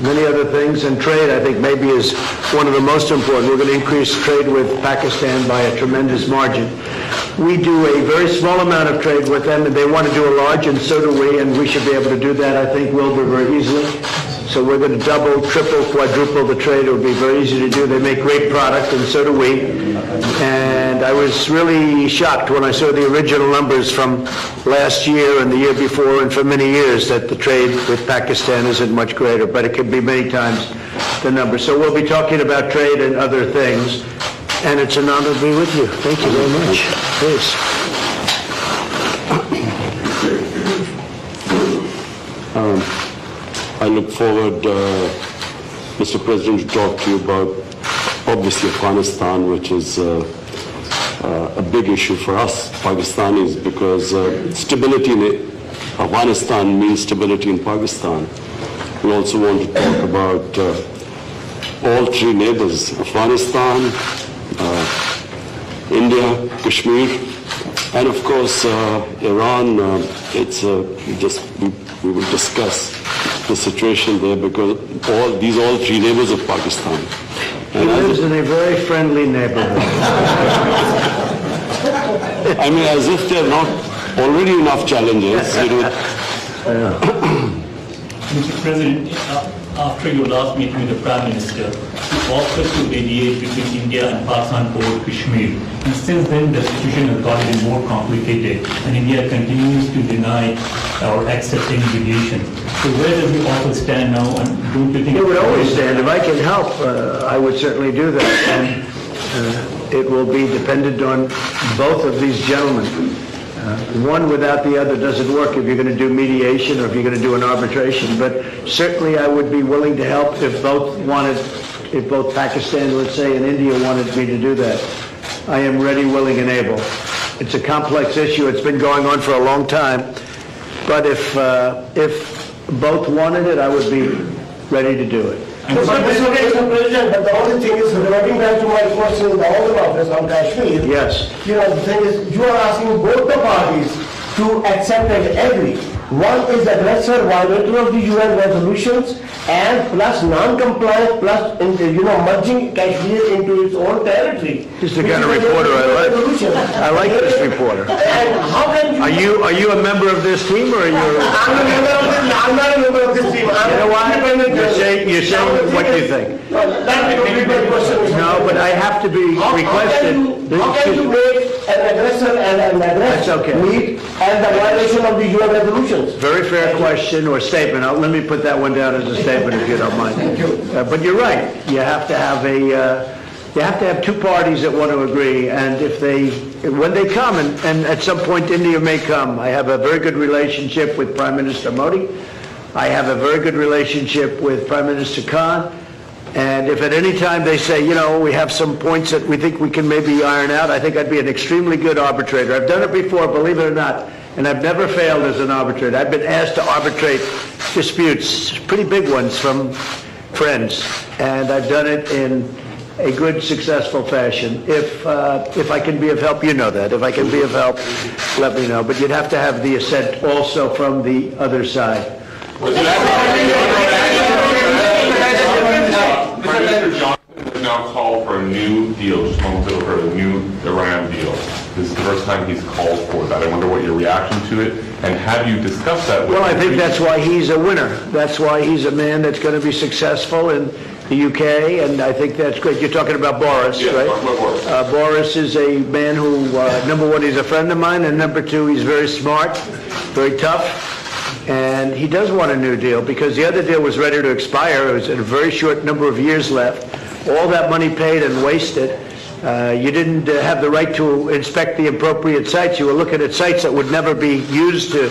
many other things. And trade, I think, maybe is one of the most important. We're going to increase trade with Pakistan by a tremendous margin. We do a very small amount of trade with them, and they want to do a large, and so do we, and we should be able to do that, I think, Wilbur, very easily. So we're going to double, triple, quadruple the trade. It would be very easy to do. They make great product, and so do we. And I was really shocked when I saw the original numbers from last year and the year before and for many years that the trade with Pakistan isn't much greater, but it could be many times the number. So we'll be talking about trade and other things, and it's an honor to be with you. Thank you very much. Please. Um, I look forward, uh, Mr. President, to talk to you about obviously Afghanistan, which is uh, uh, a big issue for us Pakistanis because uh, stability in Afghanistan means stability in Pakistan. We also want to talk about uh, all three neighbors, Afghanistan, uh, India, Kashmir, and of course Iran. It's just we, we will discuss the situation there because all these all three neighbors of Pakistan. He And lives as, in a very friendly neighborhood. I mean, as if there are not already enough challenges. You know, Mr. President, uh, after your last meeting with the Prime Minister, you offered to mediate between India and Pakistan over Kashmir. And since then, the situation has gotten more complicated, and India continues to deny or accept any mediation. So where does the offer stand now, and don't you think... It would always stand. If I can help, uh, I would certainly do that. And uh, it will be dependent on both of these gentlemen. Uh, One without the other doesn't work if you're going to do mediation or if you're going to do an arbitration. But certainly I would be willing to help if both wanted, if both Pakistan, let's say, and India wanted me to do that. I am ready, willing, and able. It's a complex issue. It's been going on for a long time. But if, uh, if both wanted it, I would be ready to do it. President, Mr. President, but the only thing is, reverting back to my question in the Oval Office on Kashmir. Yes. You know, the thing is, you are asking both the parties to accept and agree. One is aggressor, violator of the UN resolutions, and plus non-compliance, plus, in the, you know, merging Kashmir into its own territory. This is the kind of reporter I like. I like this reporter. And how can you... Are you, are you a member of this team or are you? I'm a member of this, I'm not a member of this team. I'm You know why? You're saying, you're saying what you think. No, That be my question. No, but I have to be How- how can you- How can you make an aggressor and an That's aggressor okay. meet and the violation of the UN Very fair question or statement. I'll- Let me put that one down as a statement if you don't mind. You. But you're right. You have to have a, uh, you have to have two parties that want to agree. And if they, when they come, and and at some point India may come, I have a very good relationship with Prime Minister Modi. I have a very good relationship with Prime Minister Khan. And if at any time they say, you know, we have some points that we think we can maybe iron out, I think I'd be an extremely good arbitrator. I've done it before, believe it or not, and I've never failed as an arbitrator. I've been asked to arbitrate disputes, pretty big ones from friends, and I've done it in a good, successful fashion. If, uh, if I can be of help, you know that. If I can be of help, let me know. But you'd have to have the assent also from the other side. President Johnson now called for a new deal, just moments for a new Iran deal. This is the first time he's called for that. I wonder what your reaction to it, and have you discussed that with Well, I him? think that's why he's a winner. That's why he's a man that's going to be successful in the UK, and I think that's great. You're talking about Boris, Yes, right? about Boris. Uh, Boris is a man who, uh, number one, he's a friend of mine, and number two, he's very smart, very tough, and he does want a new deal because the other deal was ready to expire. It was in a very short number of years left. All that money paid and wasted. Uh, You didn't uh, have the right to inspect the appropriate sites. You were looking at sites that would never be used to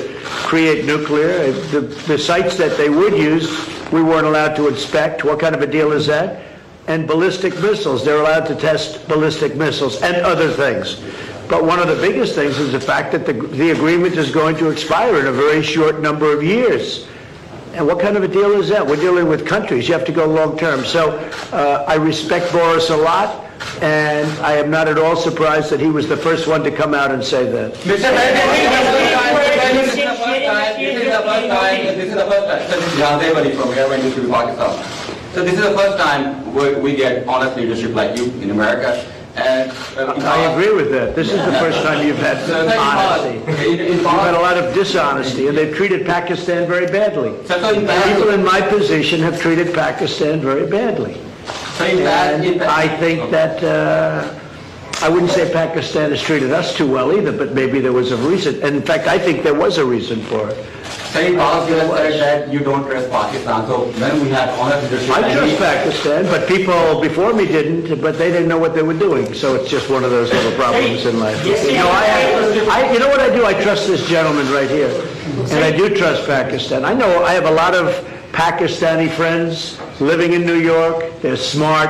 create nuclear. Uh, The the sites that they would use, we weren't allowed to inspect. What kind of a deal is that? And ballistic missiles, they're allowed to test ballistic missiles and other things. But one of the biggest things is the fact that the, the agreement is going to expire in a very short number of years. And what kind of a deal is that? We're dealing with countries. You have to go long-term. So uh, I respect Boris a lot, and I am not at all surprised that he was the first one to come out and say that. Mr. This is the first time, this is the first time, this is the first time, so this is Jhandev Ali from here, when you to Pakistan. So this is the first time we, we get honest leadership like you in America, and. uh, I agree with that. This is the first time you've had So, honesty. In- in You've had a lot of dishonesty, and they've treated Pakistan very badly. So, so in fact- People in my position have treated Pakistan very badly. And I think that, uh, I wouldn't say Pakistan has treated us too well either, but maybe there was a reason. And in fact, I think there was a reason for it. So in past, you have said that you don't trust Pakistan, so when we had honest leadership. I and trust we- Pakistan, but people before me didn't, but they didn't know what they were doing. So it's just one of those little problems in life. You know, I, I, you know what I do? I trust this gentleman right here. And I do trust Pakistan. I know, I have a lot of Pakistani friends living in New York. They're smart.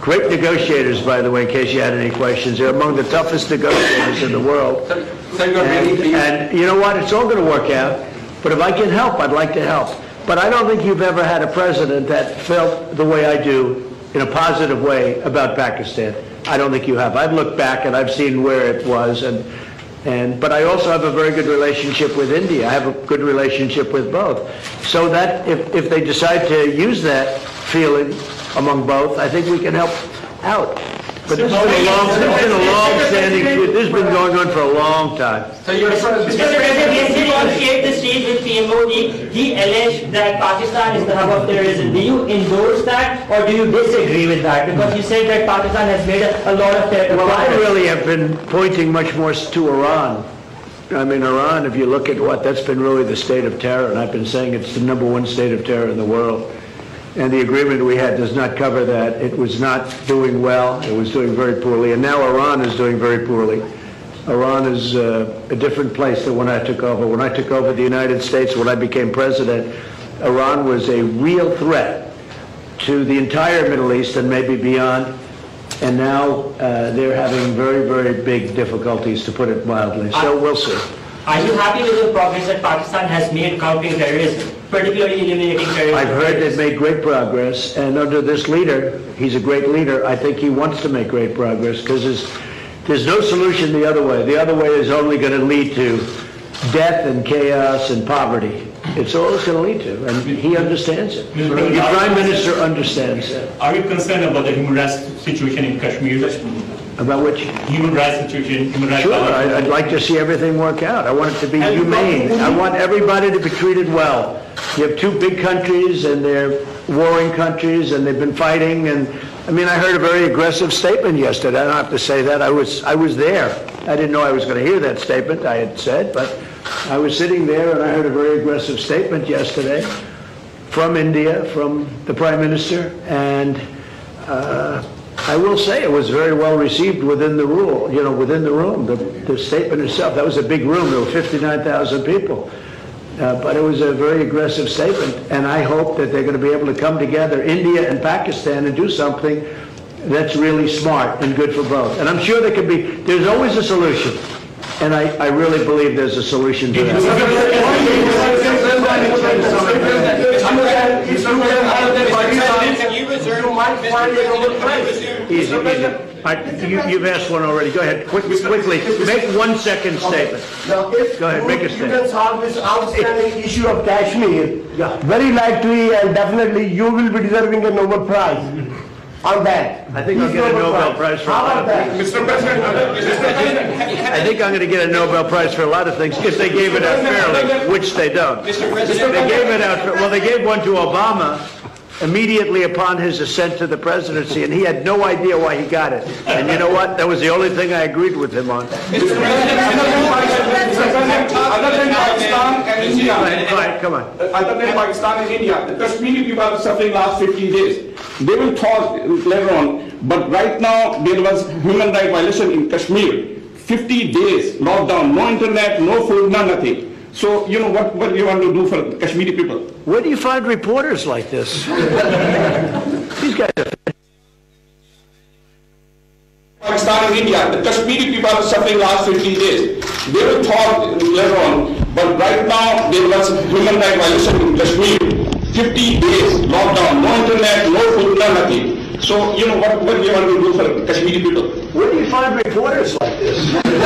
Great negotiators, by the way, in case you had any questions. They're among the toughest negotiators in the world. So so you're really And, and you know what? It's all going to work out. But if I can help, I'd like to help. But I don't think you've ever had a president that felt the way I do in a positive way about Pakistan. I don't think you have. I've looked back and I've seen where it was and, and, but I also have a very good relationship with India. I have a good relationship with both. So that if, if they decide to use that feeling among both, I think we can help out. But this has been a long, this has been a long-standing, this has been going on for a long time. So you're. Mr. President, yesterday on shared the stage with PM Modi, he alleged that Pakistan is the hub of terrorism. Do you endorse that or do you disagree with that? Because you said that Pakistan has made a, a lot of terror. Well, I really have been pointing much more to Iran. I mean, Iran, if you look at what, that's been really the state of terror, and I've been saying it's the number one state of terror in the world. And the agreement we had does not cover that. It was not doing well, it was doing very poorly, and now Iran is doing very poorly. Iran is uh, a different place than when I took over. When I took over the United States, when I became president, Iran was a real threat to the entire Middle East and maybe beyond. And now uh, they're having very, very big difficulties, to put it mildly. So we'll see. Are you happy with the progress that Pakistan has made countering terrorism, particularly eliminating terrorism? I've heard they've made great progress, and under this leader, he's a great leader, I think he wants to make great progress, because there's, there's no solution the other way. The other way is only going to lead to death and chaos and poverty. It's all it's going to lead to, and he understands it. Mr. The Prime Minister understands that. Are you concerned about the human rights situation in Kashmir? About which, Human rights situation, human rights. sure, I- I'd like to see everything work out. I want it to be humane. I want everybody to be treated well. You have two big countries, and they're warring countries, and they've been fighting, and, I mean, I heard a very aggressive statement yesterday. I don't have to say that. I was, I was there. I didn't know I was going to hear that statement, I had said, but I was sitting there, and I heard a very aggressive statement yesterday from India, from the Prime Minister, and uh, I will say it was very well received within the rule, you know, within the room, the, the statement itself. That was a big room, there were 59,000 people. Uh, But it was a very aggressive statement, and I hope that they're going to be able to come together, India and Pakistan, and do something that's really smart and good for both. And I'm sure there could be, there's always a solution, and I, I really believe there's a solution to that. You might find it overpriced. Easy, easy. I- you- You've asked one already. Go ahead, quick- quickly. Make one second statement. Now, if Go ahead, make a you statement. can solve this outstanding issue of Kashmir, Yeah. very likely and definitely you will be deserving a Nobel Prize on that. I think I'll Peace get a Nobel Prize for a How lot about of that? Mr. President, Mr. President, I think I'm going to get a Nobel Prize for a lot of things if they gave it out fairly, which they don't. Mr. President. They gave it out, well, they gave one to Obama immediately upon his ascent to the presidency, and he had no idea why he got it. And you know what? That was the only thing I agreed with him on. Other than Pakistan and India, Go ahead, go ahead, come on. other than Pakistan and India, the Kashmiri people are suffering last 15 days. They will talk later on, but right now there was human right violation in Kashmir. 50 days lockdown, no internet, no food, no nothing. So, you know, what, what do you want to do for the Kashmiri people? Where do you find reporters like this? These guys are... Pakistan and India, the Kashmiri people are suffering last 15 days. They will talk later on, but right now there was human rights violation in Kashmir. 50 days lockdown, no internet, no food, no nothing. So, you know, what, what you want to do for Kashmiri people? Where do you find reporters like this?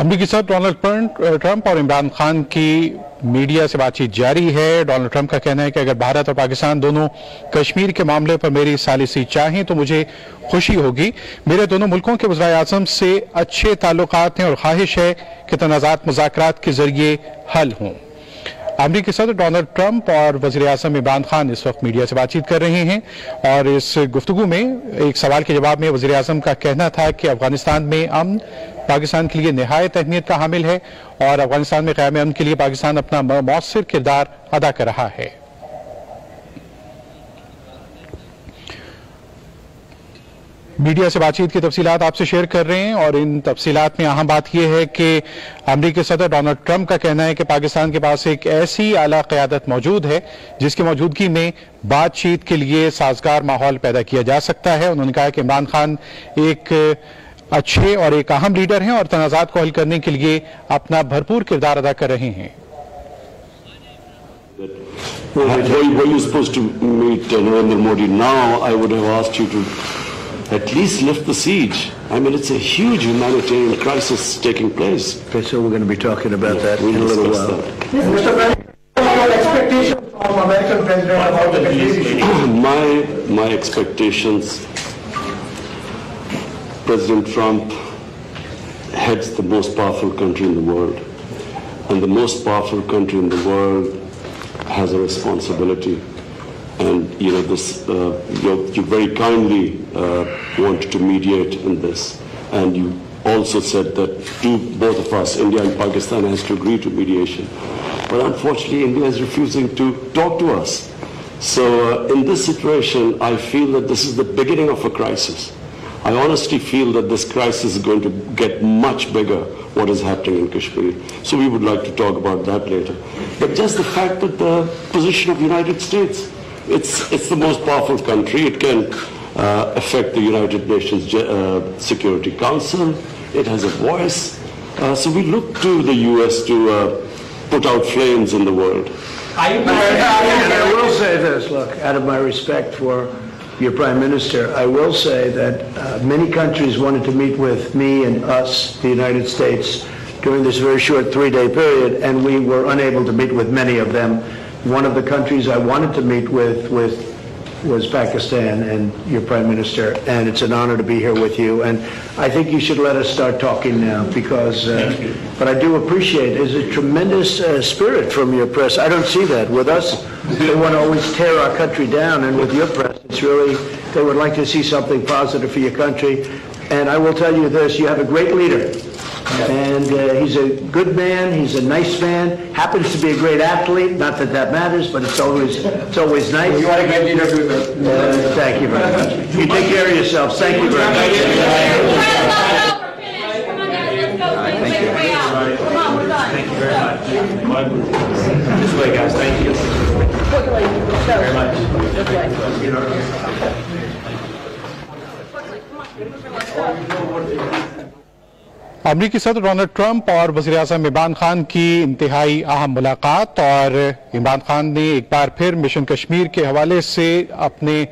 امریکی صدر Donald Trump اور عمران خان کی media سے بات چیت جاری ہے۔ Donald Trump کا کہنا ہے کہ اگر بھارت اور پاکستان دونوں کشمیر کے معاملے پر میری سالسی چاہیں تو مجھے خوشی ہوگی۔ میرے دونوں ملکوں کے وزرائے اعظم سے اچھے تعلقات ہیں اور خواہش ہے کہ تنازعات، مذاکرات کے ذریعے حل ہوں۔ امریکی صدر ڈونلڈ ٹرمپ اور وزیر اعظم عمران خان اس وقت میڈیا سے بات چیت کر رہے ہیں اور اس گفتگو میں ایک سوال کے جواب میں وزیر اعظم کا کہنا تھا کہ افغانستان میں امن پاکستان کے لیے نہایت اہمیت کا حامل ہے اور افغانستان میں قیام امن کے لیے پاکستان اپنا مؤثر کردار ادا کر رہا ہے۔ میڈیا سے بات چیت کی تفصیلات آپ سے شیئر کر رہے ہیں اور ان تفصیلات میں اہم بات یہ ہے کہ امریکی صدر ڈونلڈ ٹرمپ کا کہنا ہے کہ پاکستان کے پاس ایک ایسی اعلیٰ قیادت موجود ہے جس کی موجودگی میں بات چیت کے لیے سازگار ماحول پیدا کیا جا سکتا ہے۔ انہوں نے کہا کہ عمران خان ایک اچھے اور ایک اہم لیڈر ہیں اور تنازعات کو حل کرنے کے لیے اپنا بھرپور کردار ادا کر رہے ہیں۔ My, my expectations President Trump heads the most powerful country in the world. And the most powerful country in the world has a responsibility. And, you know, this, uh, you very kindly uh, wanted to mediate in this. And you also said that two, both of us, India and Pakistan, has to agree to mediation. But unfortunately, India is refusing to talk to us. So uh, in this situation, I feel that this is the beginning of a crisis. I honestly feel that this crisis is going to get much bigger, what is happening in Kashmir. So we would like to talk about that later. But just the fact that the position of the United States, it's, it's the most powerful country. It can uh, affect the United Nations uh, Security Council. It has a voice. Uh, so we look to the U.S. to uh, put out flames in the world. And I will say this, look, out of my respect for your prime minister, I will say that uh, many countries wanted to meet with me and us, the United States, during this very short three-day period, and we were unable to meet with many of them. One of the countries I wanted to meet with, with was Pakistan and your prime minister, and it's an honor to be here with you. And I think you should let us start talking now because, uh, but I do appreciate there's a tremendous uh, spirit from your press. I don't see that with us. They want to always tear our country down, and with your press, it's really they would like to see something positive for your country. And I will tell you this: you have a great leader. And uh, he's a good man, he's a nice man, happens to be a great athlete, not that that matters, but it's always, it's always nice. You are a great leader too, sir. Uh, Thank you very much. You take care of yourselves. Thank you very much. Thank you very much. This way, guys, thank you. Very much. امریکی صدر Donald Trump اور وزیر اعظم عمران خان کی انتہائی اہم ملاقات اور عمران خان نے ایک بار پھر مشن کشمیر کے حوالے سے اپنے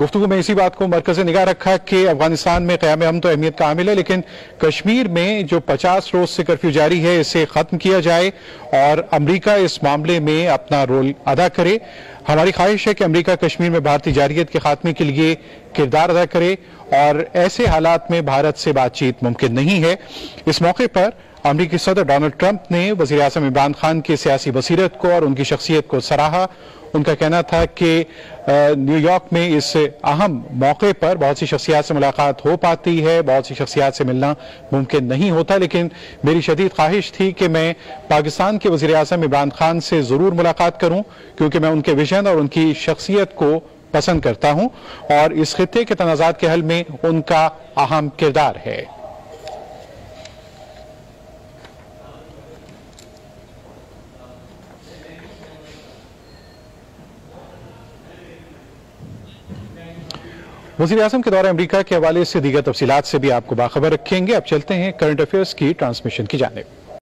گفتگو میں اسی بات کو مرکز نگاہ رکھا کہ افغانستان میں قیام امن تو اہمیت کا عامل ہے، لیکن کشمیر میں جو پچاس روز سے کرفیو جاری ہے، اسے ختم کیا جائے اور امریکہ اس معاملے میں اپنا رول ادا کرے۔ ہماری خواہش ہے کہ امریکہ کشمیر میں بھارتی جاریت کے خاتمے کے لیے کردار ادا کرے اور ایسے حالات میں بھارت سے بات چیت ممکن نہیں ہے۔ اس موقع پر امریکی صدر ڈونلڈ ٹرمپ نے وزیر اعظم عمران خان کی سیاسی بصیرت کو اور ان کی شخصیت کو سراہا۔ ان کا کہنا تھا کہ نیو یارک میں اس اہم موقع پر بہت سی شخصیات سے ملاقات ہو پاتی ہے۔ بہت سی شخصیات سے ملنا ممکن نہیں ہوتا، لیکن میری شدید خواہش تھی کہ میں پاکستان کے وزیر اعظم عمران خان سے ضرور ملاقات کروں، کیونکہ میں ان کے ویژن اور ان کی شخصیت کو پسند کرتا ہوں۔ اور اس خطے کے تنازعات کے حل میں ان کا اہم کردار ہے۔ وزیر اعظم کے دورہ امریکہ کے حوالے سے دیگر تفصیلات سے بھی آپ کو باخبر رکھیں گے۔ اب چلتے ہیں کرنٹ افیرز کی ٹرانسمیشن کی جانب۔